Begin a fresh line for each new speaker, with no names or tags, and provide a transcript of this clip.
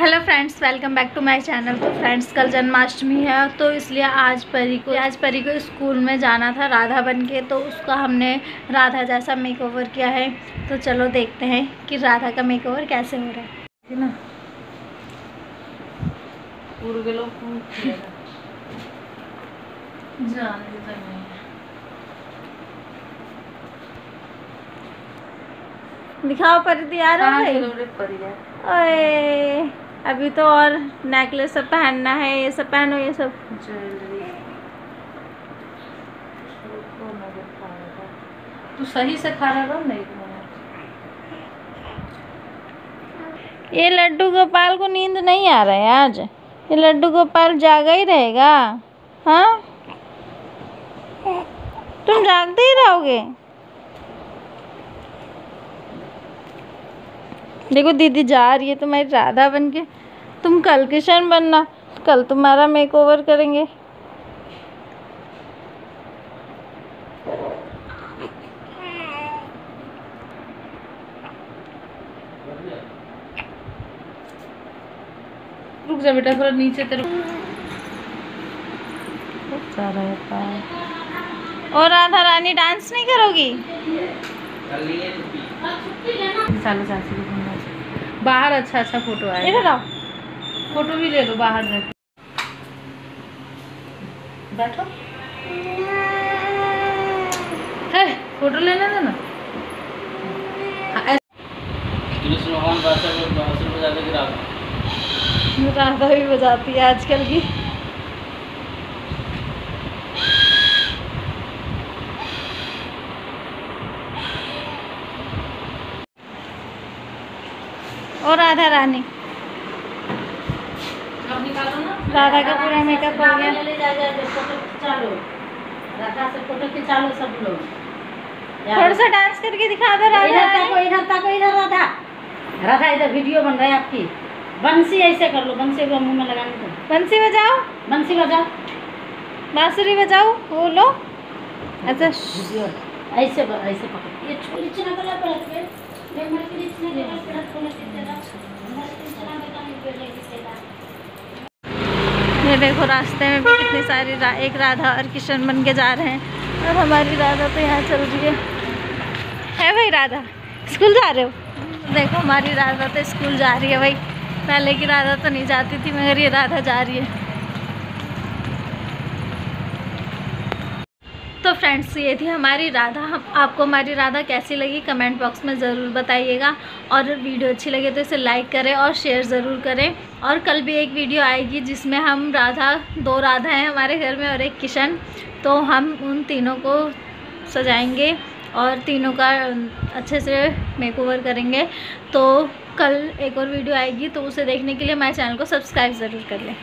Hello friends welcome back to my channel तो friends कल जन्माष्टमी है तो इसलिए आज परी को आज परी को स्कूल में जाना था राधा बन के तो उसका हमने राधा जैसा मेकओवर किया है। तो चलो देखते हैं कि राधा का मेकओवर कैसे हो रहा है। ना? दिखाओ परी तैयार हो। ओए। अभी तो और नेकलेस सब पहनना है ये सब पहनो ये सब।
तू सही से खा रहा हो नहीं
ये लड्डू गोपाल को नींद नहीं आ रहा है आज? ये लड्डू गोपाल जागा ही रहेगा। हाँ? तुम जागते ही रहोगे? देखो दीदी जा रही है तुम्हारी राधा बन के तुम कल किशन बनना कल तुम्हारा मेक ओवर करेंगे।
रुक जा बेटा थोड़ा नीचे तेरे
और राधा रानी डांस नहीं करोगी?
चालू चाची। बाहर अच्छा अच्छा फ़ोटो आए
इधर आओ।
फ़ोटो भी ले लो बाहर में। बैठो। है फ़ोटो लेने दो ना। हाँ,
कृष्ण भगवान बादशाह बजाते गिरा
राधा भी बजाती है आजकल की। और राधा रानी। राधा का पूरा मेकअप हो गया।
ले लो लो
थोड़ा सा डांस करके दिखा दो राधा।
तको इधर तको इधर राधा। राधा इधर वीडियो बन रहा है आपकी। बंसी ऐसे कर लो बंसी को मुँह में लगाने दो।
बंसी बजाओ।
बंसी बजाओ।
बांसुरी बजाओ बोलो अच्छा
ऐसे ऐसे पकड़। ये छोटी चना कला पर के। ये मर के इतने के पर खोल के तेरा मर के चना में काम कर ले तेरा
ये देखो रास्ते में भी कितनी सारी रा, एक राधा और किशन बन के जा रहे हैं। और हमारी राधा तो यहाँ चल रही है। है भाई राधा? स्कूल जा रहे हो? देखो हमारी राधा तो स्कूल जा रही है भाई। पहले की राधा तो नहीं जाती थी मगर ये राधा जा रही है तो फ्रेंड्स ये थी हमारी राधा। हम आपको हमारी राधा कैसी लगी? कमेंट बॉक्स में ज़रूर बताइएगा। और वीडियो अच्छी लगे तो इसे लाइक करें और शेयर ज़रूर करें। और कल भी एक वीडियो आएगी जिसमें हम राधा, दो राधा हैं हमारे घर में और एक किशन। तो हम उन तीनों को सजाएँगे और तीनों का अच्छे से मेकओवर करेंगे। तो कल एक और वीडियो आएगी तो उसे देखने के लिए हमारे चैनल को सब्सक्राइब ज़रूर कर लें।